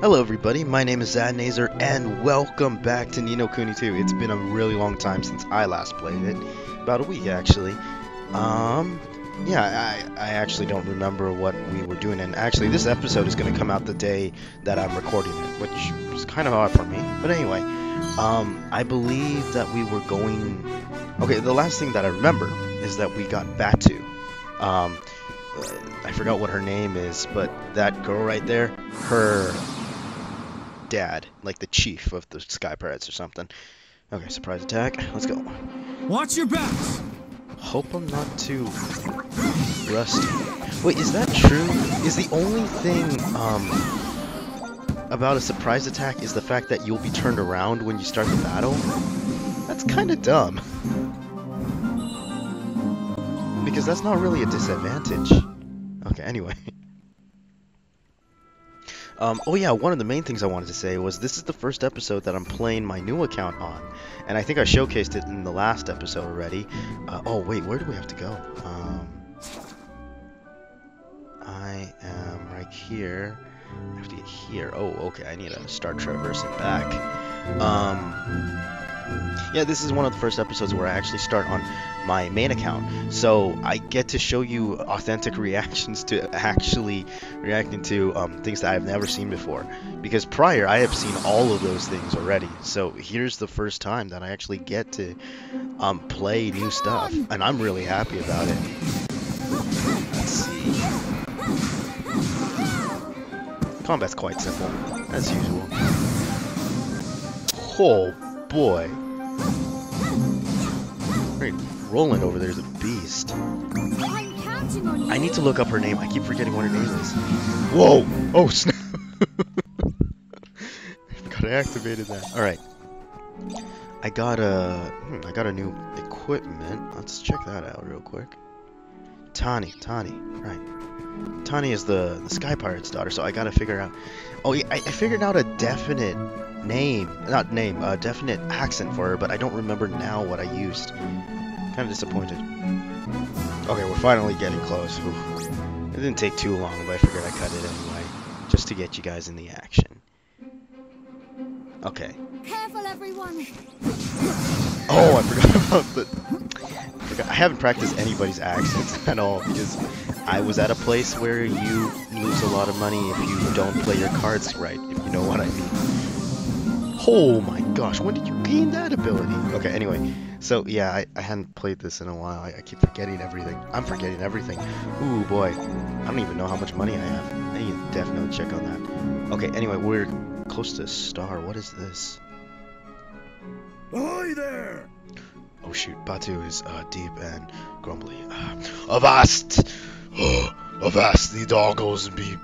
Hello everybody, my name is Zad Nazer and welcome back to Ni no Kuni 2. It's been a really long time since I last played it. About a week actually. Um yeah, I, I actually don't remember what we were doing and actually this episode is going to come out the day that I'm recording it, which is kind of odd for me. But anyway, um I believe that we were going Okay, the last thing that I remember is that we got Batu. Um I forgot what her name is, but that girl right there, her dad, like the chief of the Sky Pirates or something. Okay, surprise attack. Let's go. Watch your backs! Hope I'm not too rusty. Wait, is that true? Is the only thing um about a surprise attack is the fact that you'll be turned around when you start the battle? That's kind of dumb. Because that's not really a disadvantage. Okay, anyway. Um, oh yeah, one of the main things I wanted to say was this is the first episode that I'm playing my new account on, and I think I showcased it in the last episode already. Uh, oh wait, where do we have to go? Um, I am right here. I have to get here. Oh, okay, I need to start traversing back. Um, yeah, this is one of the first episodes where I actually start on my main account. So I get to show you authentic reactions to actually reacting to um, things that I've never seen before. Because prior, I have seen all of those things already. So here's the first time that I actually get to um, play new stuff. And I'm really happy about it. Let's see. Combat's quite simple, as usual. Oh boy. Right, Roland over there is a beast. I need to look up her name. I keep forgetting what her name is. Whoa! Oh snap! I activated that. All right. I got a. Hmm, I got a new equipment. Let's check that out real quick. Tani, Tani, right. Tani is the the Sky Pirate's daughter, so I gotta figure out. Oh, yeah, I, I figured out a definite name, not name, a definite accent for her, but I don't remember now what I used. Kind of disappointed. Okay, we're finally getting close. Oof. It didn't take too long, but I figured I cut it anyway, just to get you guys in the action. Okay. Careful, everyone. Oh, I forgot about the. I. I haven't practiced anybody's accents at all because I was at a place where you lose a lot of money if you don't play your cards right, if you know what I mean. Oh my gosh, when did you gain that ability? Okay, anyway, so yeah, I, I hadn't played this in a while. I, I keep forgetting everything. I'm forgetting everything. Ooh boy, I don't even know how much money I have. I need to definitely check on that. Okay, anyway, we're close to a star. What is this? Ahoy there! Oh shoot, Batu is uh, deep and grumbly. Uh, avast! Oh, avast, the doggos be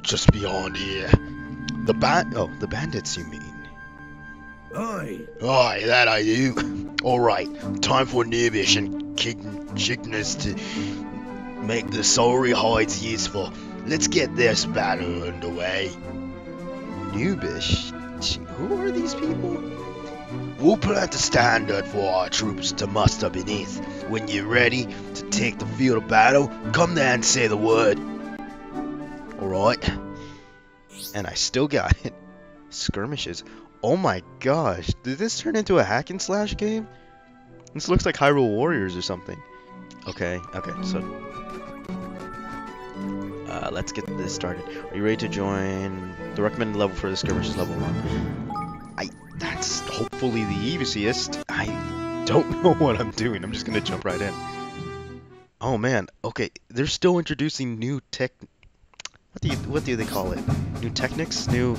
just beyond here. The ban- oh, the bandits you mean? Aye. Aye, that I do. Alright, time for Nibish and Chickness to make the sorry hides useful. Let's get this battle underway. Nubish? Who are these people? We'll plant a standard for our troops to muster beneath. When you're ready to take the field of battle, come there and say the word. Alright. And I still got it. Skirmishes. Oh my gosh, did this turn into a hack and slash game? This looks like Hyrule Warriors or something. Okay, okay, so... Uh, let's get this started. Are you ready to join? The recommended level for the skirmish is level 1. I... That's hopefully the easiest. I don't know what I'm doing. I'm just gonna jump right in. Oh man, okay, they're still introducing new tech... What do you, what do they call it? New techniques? New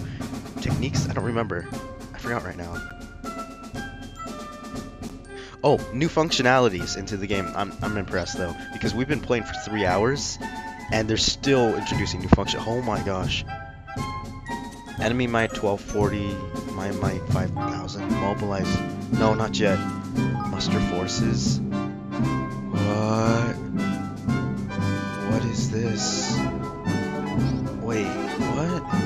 techniques? I don't remember. I forgot right now. Oh, new functionalities into the game. I'm, I'm impressed though, because we've been playing for three hours, and they're still introducing new function. Oh my gosh. Enemy might 1240, my might 5000, mobilize. No, not yet. Muster forces. What? What is this? Wait, what?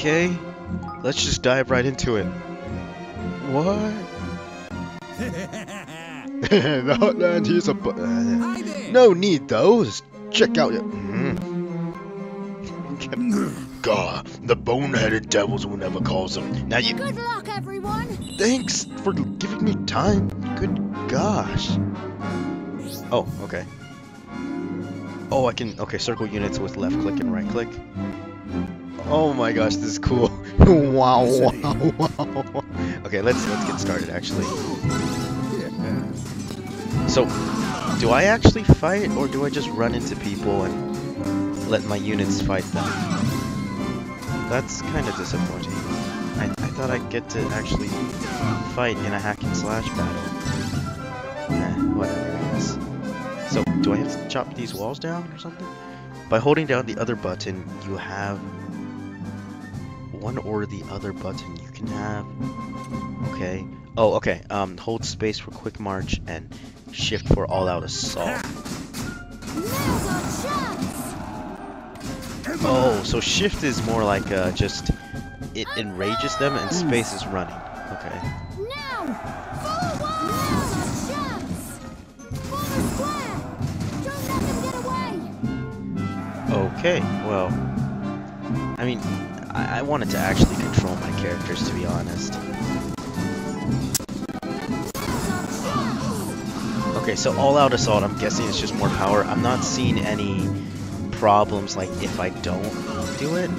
Okay, let's just dive right into it. What? the Heartland, here's a bu- uh, No need though. Just check out your. Mm. God, the boneheaded devils will never cause them. Now you. Good luck, everyone. Thanks for giving me time. Good gosh. Oh, okay. Oh, I can. Okay, circle units with left click and right click. Oh my gosh, this is cool. wow, wow, wow. Okay, let's let's get started. Actually, so do I actually fight, or do I just run into people and let my units fight them? That's kind of disappointing. I, I thought I'd get to actually fight in a hack and slash battle. Eh, whatever, I guess. So, do I have to chop these walls down or something? By holding down the other button, you have one or the other button you can have. Okay. Oh, okay. Um, hold space for quick march and shift for all-out assault. Oh, so shift is more like uh, just it enrages them and space is running. Okay. Okay. Well, I mean, I, I wanted to actually control my characters, to be honest. Okay, so all-out assault. I'm guessing it's just more power. I'm not seeing any problems like if I don't do it.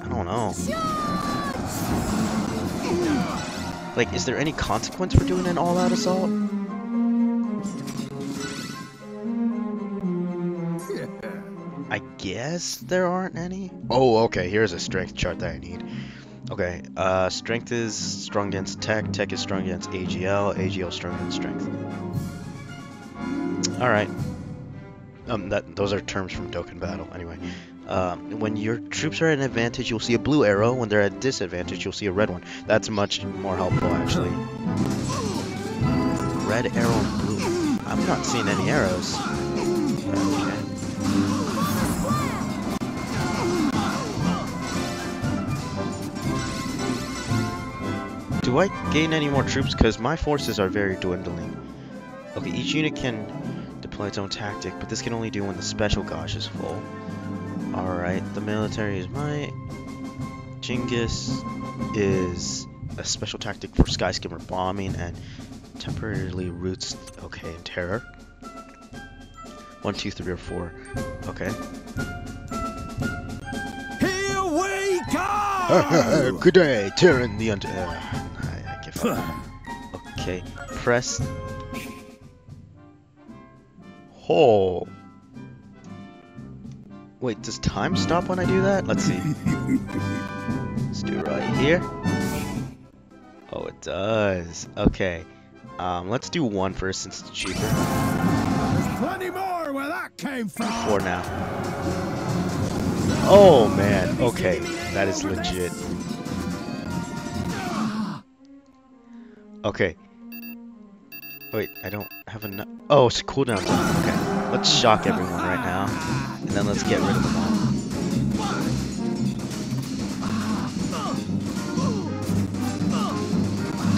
I don't know. Like, is there any consequence for doing an all-out assault? I guess there aren't any. Oh, okay. Here's a strength chart that I need. Okay, uh, strength is strong against tech, tech is strong against AGL, AGL strong against strength. Alright. Um, that those are terms from Dokkan Battle, anyway. Um, when your troops are at an advantage, you'll see a blue arrow. When they're at disadvantage, you'll see a red one. That's much more helpful, actually. Red arrow and blue. I'm not seeing any arrows. Do I gain any more troops? Because my forces are very dwindling. Okay, each unit can deploy its own tactic, but this can only do when the special gosh is full. Alright, the military is my... Genghis is a special tactic for skyscraper bombing and temporarily roots, okay, and terror. One, two, three, or four. Okay. Here we go! Good day, Tyrann the Under. I, I give up. Okay, press. Oh. Wait, does time stop when I do that? Let's see. Let's do it right here. Oh, it does. Okay. Um, let's do one first since it's cheaper. There's plenty more where that came from. Four now. Oh man. Okay, that is legit. Okay. Wait, I don't have enough. Oh, it's a cooldown. Okay. Let's shock everyone right now. And then let's get rid of them all.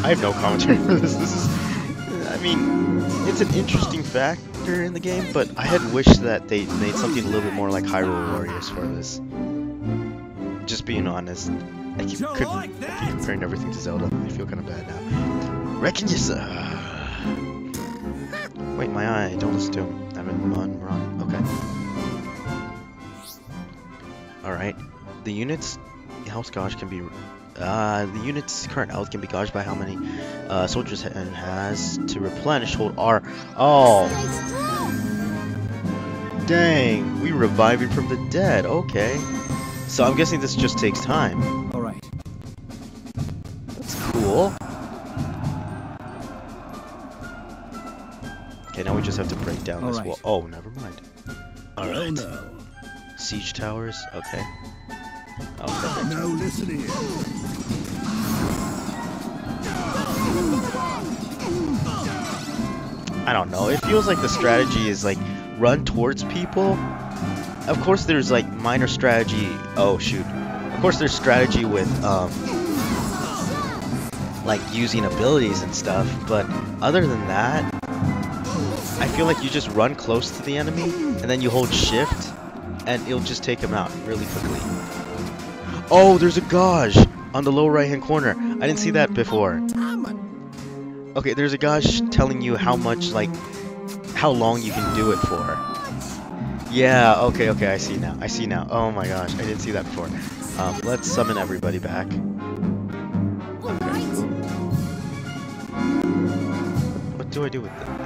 I have no commentary for this. This is. I mean, it's an interesting factor in the game, but I had wished that they made something a little bit more like Hyrule Warriors for this. Just being honest. I keep, like I keep comparing everything to Zelda. I feel kind of bad now. Sir. Wait, my eye. Don't listen to him. I'm in run, run. Okay. Alright. The unit's health gauge can be... Uh, the unit's current health can be gauged by how many uh, soldiers it has to replenish. Hold R. Oh, dang. We reviving from the dead. Okay. So I'm guessing this just takes time. All right. That's cool. Just have to break down this Alright. wall. Oh, never mind. Oh Alright. no. Siege towers. Okay. Oh, perfect. No, listen here. I don't know. It feels like the strategy is like run towards people. Of course, there's like minor strategy. Oh shoot. Of course, there's strategy with um, like using abilities and stuff. But other than that, feel like you just run close to the enemy and then you hold shift and it'll just take him out really quickly. Oh, there's a gauge on the lower right hand corner. I didn't see that before. Okay, there's a gauge telling you how much, like, how long you can do it for. Yeah, okay, okay, I see now. I see now. Oh my gosh, I didn't see that before. Um, let's summon everybody back. Alright. What do I do with them?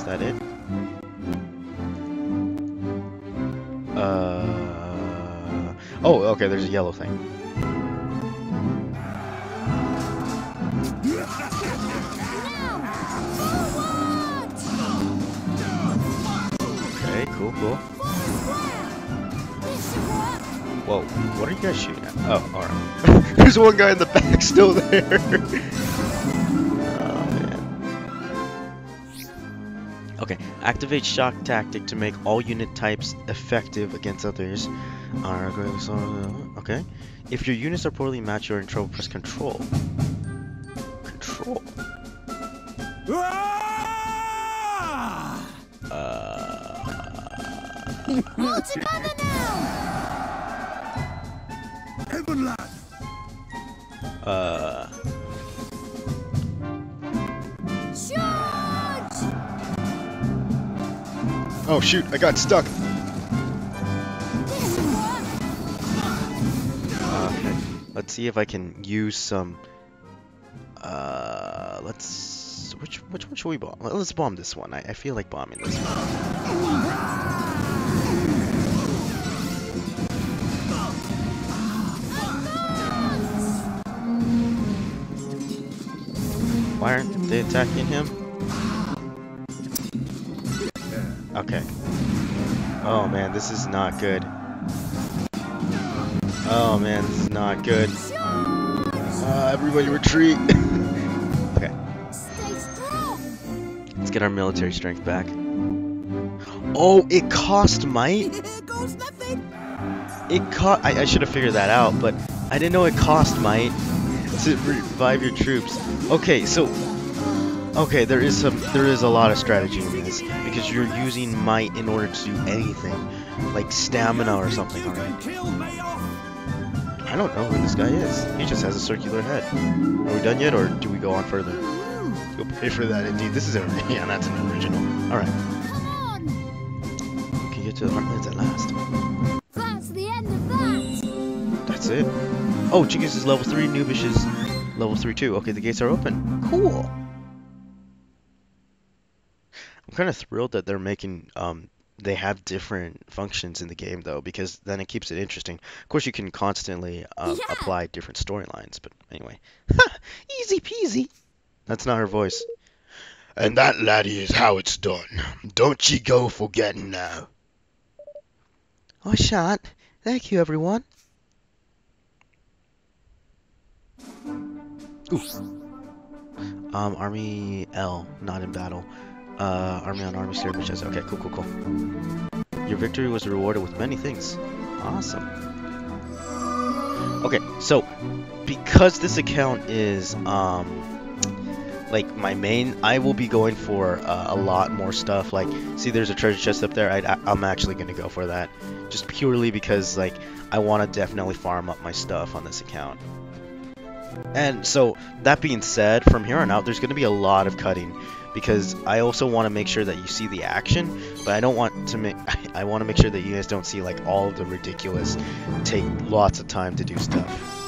Is, that it? Uh. Oh, okay. There's a yellow thing. Okay, cool, cool. Whoa, what are you guys shooting at? Oh, alright. There's one guy in the back still there. Okay, activate shock tactic to make all unit types effective against others. Alright, go- so- Okay. If your units are poorly matched, you're in trouble. Press control. Control. Ah! Uh. All together now! Heaven lad! Uh. Oh shoot, I got stuck. Okay. Let's see if I can use some. Uh, let's. Which which one should we bomb? Let- Let's bomb this one. I, I feel like bombing this one. Why aren't they attacking him? Oh man, this is not good. Oh man, this is not good. Uh, everybody retreat. okay, let's get our military strength back. Oh, it cost might. It cost. I, I should have figured that out, but I didn't know it cost might to revive your troops. Okay, so okay, there is some, there is a lot of strategy in this because you're using might in order to do anything, like stamina or something. All right. Kill me off! I don't know who this guy is. He just has a circular head. Are we done yet, or do we go on further? Go pay for that indeed. This is a yeah, that's an original. All right, we can get to the Heartlands at last. That's the end of that! That's it. Oh, Chigus is level three. Nubish is level three too. Okay, the gates are open. Cool. I'm kind of thrilled that they're making um they have different functions in the game though because then it keeps it interesting. Of course, you can constantly um, Yeah. apply different storylines, but anyway, easy peasy. That's not her voice. And that, laddie, is how it's done. Don't ye go forgetting now. I shan't. Thank you, everyone. Ooh. Um, Army L, not in battle. Uh, Army on Army says, Okay, cool, cool, cool. Your victory was rewarded with many things. Awesome. Okay, so because this account is um like my main, I will be going for uh, a lot more stuff. Like, see, there's a treasure chest up there. I, I'm actually gonna go for that, just purely because like I want to definitely farm up my stuff on this account. And so that being said, from here on out, there's gonna be a lot of cutting because I also want to make sure that you see the action, but I don't want to make I want to make sure that you guys don't see like all the ridiculous take lots of time to do stuff.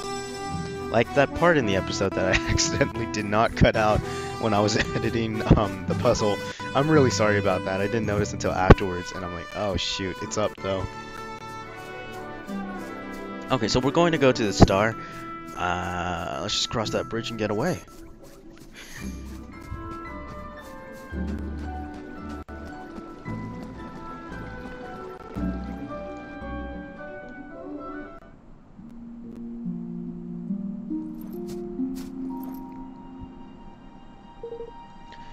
Like that part in the episode that I accidentally did not cut out when I was editing um, the puzzle. I'm really sorry about that. I didn't notice until afterwards, and I'm like, oh shoot, it's up though. Okay, so we're going to go to the star. Uh, let's just cross that bridge and get away.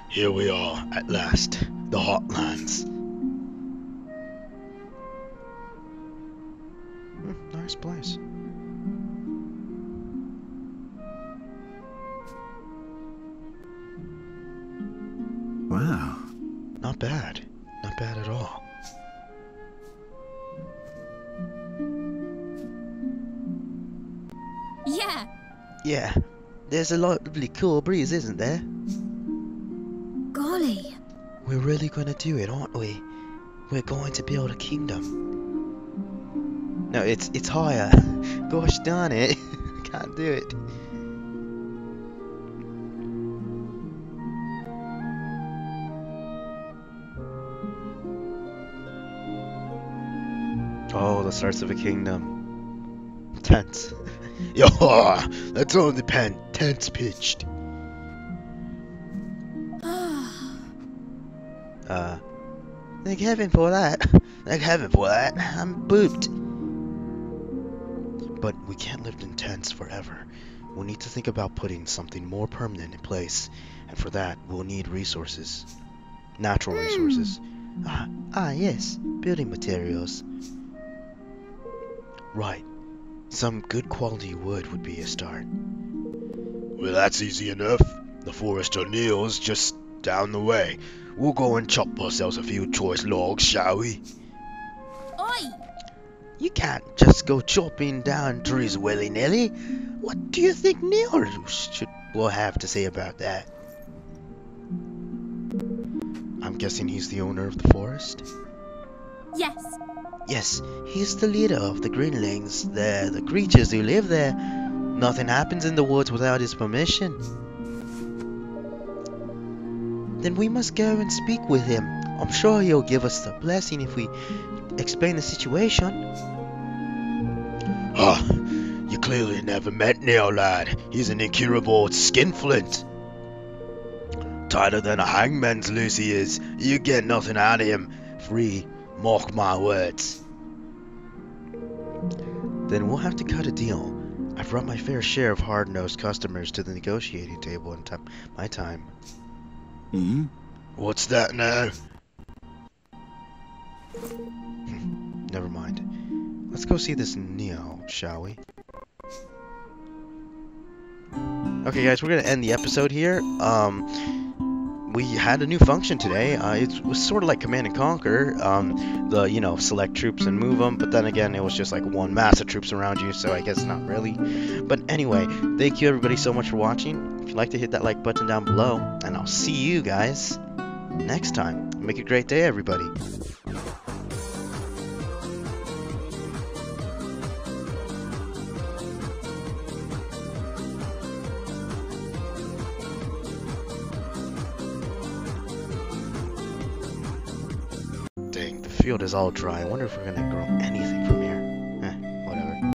Here we are, at last. The Hotlands. Hmm, nice place. Not bad. Not bad at all. Yeah. Yeah, there's a lovely cool breeze, isn't there? Golly. We're really gonna do it, aren't we? We're going to build a kingdom. No, it's it's higher. Gosh darn it. Can't do it. Oh, the starts of a kingdom. Tense. Yo, that's on the pen. Tents pitched. Uh, thank heaven for that. Thank heaven for that. I'm booped. But we can't live in tents forever. We'll need to think about putting something more permanent in place, and for that, we'll need resources. Natural resources. Ah, ah, yes, building materials. Right. Some good quality wood would be a start. Well, that's easy enough. The forest O'Neill's just down the way. We'll go and chop ourselves a few choice logs, shall we? Oi! You can't just go chopping down trees willy-nilly. What do you think Neil should will have to say about that? I'm guessing he's the owner of the forest. Yes. Yes, he's the leader of the Greenlings. They're the creatures who live there. Nothing happens in the woods without his permission. Then we must go and speak with him. I'm sure he'll give us the blessing if we explain the situation. Ah, you clearly never met Neil, lad. He's an incurable skinflint. Tighter than a hangman's loose he is. You get nothing out of him. Free, mark my words. Then we'll have to cut a deal. I've brought my fair share of hard-nosed customers to the negotiating table in time, my time. Hmm? What's that now? Never mind. Let's go see this Neo, shall we? Okay, guys, we're gonna end the episode here. Um, we had a new function today. Uh, it was sort of like Command and Conquer. Um, the you know select troops and move them, but then again, it was just like one mass of troops around you, so I guess not really. But anyway, thank you everybody so much for watching. If you'd like to hit that like button down below, and I'll see you guys next time. Make a great day, everybody. Field is all dry. I wonder if we're gonna grow anything